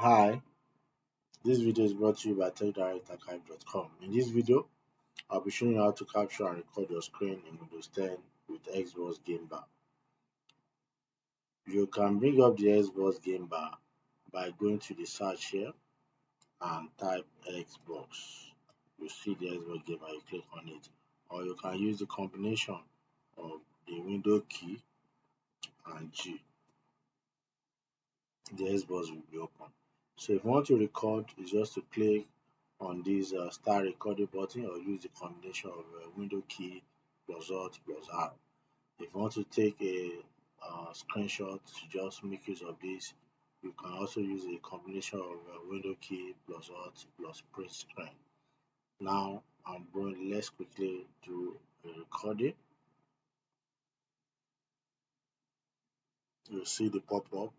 Hi, this video is brought to you by TechDirectArchive.com. In this video, I'll be showing you how to capture and record your screen in Windows 10 with Xbox Game Bar. You can bring up the Xbox Game Bar by going to the search here and type Xbox. You see the Xbox Game Bar, you click on it. Or you can use the combination of the window key and G. The Xbox will be open. So if you want to record, it's just to click on this uh, start recording button or use the combination of uh, window key plus alt plus R. If you want to take a uh, screenshot to just make use of this, you can also use a combination of uh, window key plus alt plus print screen. Now I'm going, let's quickly do a recording. You'll see the pop-up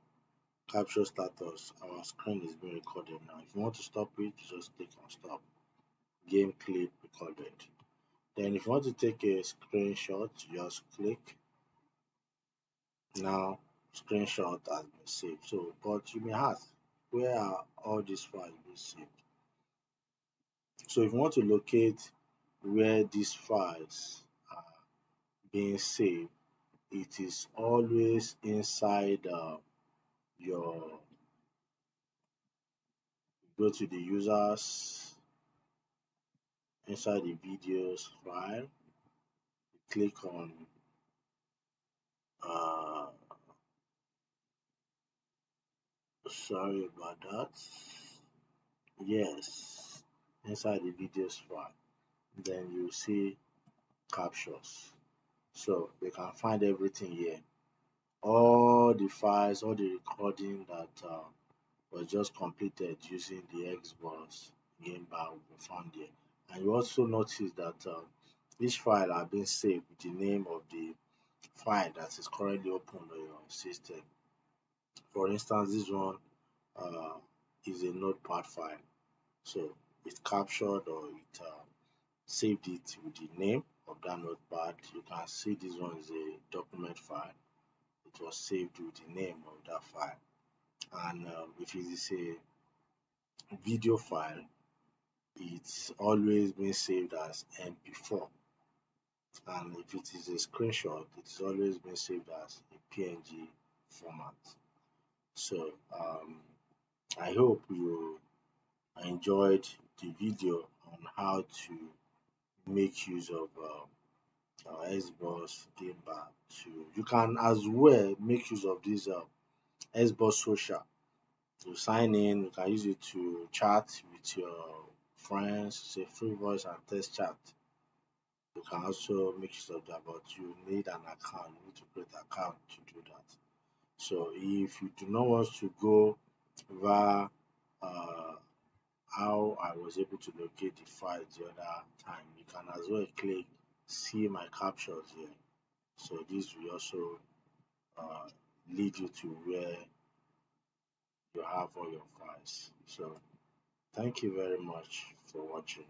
capture status our screen is being recorded now. If you want to stop it just click on stop. Game clip recorded. Then if you want to take a screenshot just click. Now screenshot has been saved. So but you may ask where are all these files being saved? So if you want to locate where these files are being saved it is always inside uh, your go to the users inside the videos file click on uh, sorry about that. Yes inside the videos file. Then you see captures. So you can find everything here all the files, all the recording that uh, was just completed using the Xbox game bar will be found here. And you also notice that uh, each file has been saved with the name of the file that is currently open on your system. For instance, this one uh, is a notepad file. So it captured or it uh, saved it with the name of that notepad. You can see this one is a document file it was saved with the name of that file. And um, if it is a video file it's always been saved as mp4 and if it is a screenshot it's always been saved as a png format. So um, i hope you enjoyed the video on how to make use of uh, uh, Xbox Game Bar to you can as well make use of this uh, Xbox Social. To sign in you can use it to chat with your friends say free voice and text chat. You can also make use of that but you need an account you need to create an account to do that. So if you do not want to go via uh, how I was able to locate the file the other time you can as well click see my captures here. So this will also uh, lead you to where you have all your files. So thank you very much for watching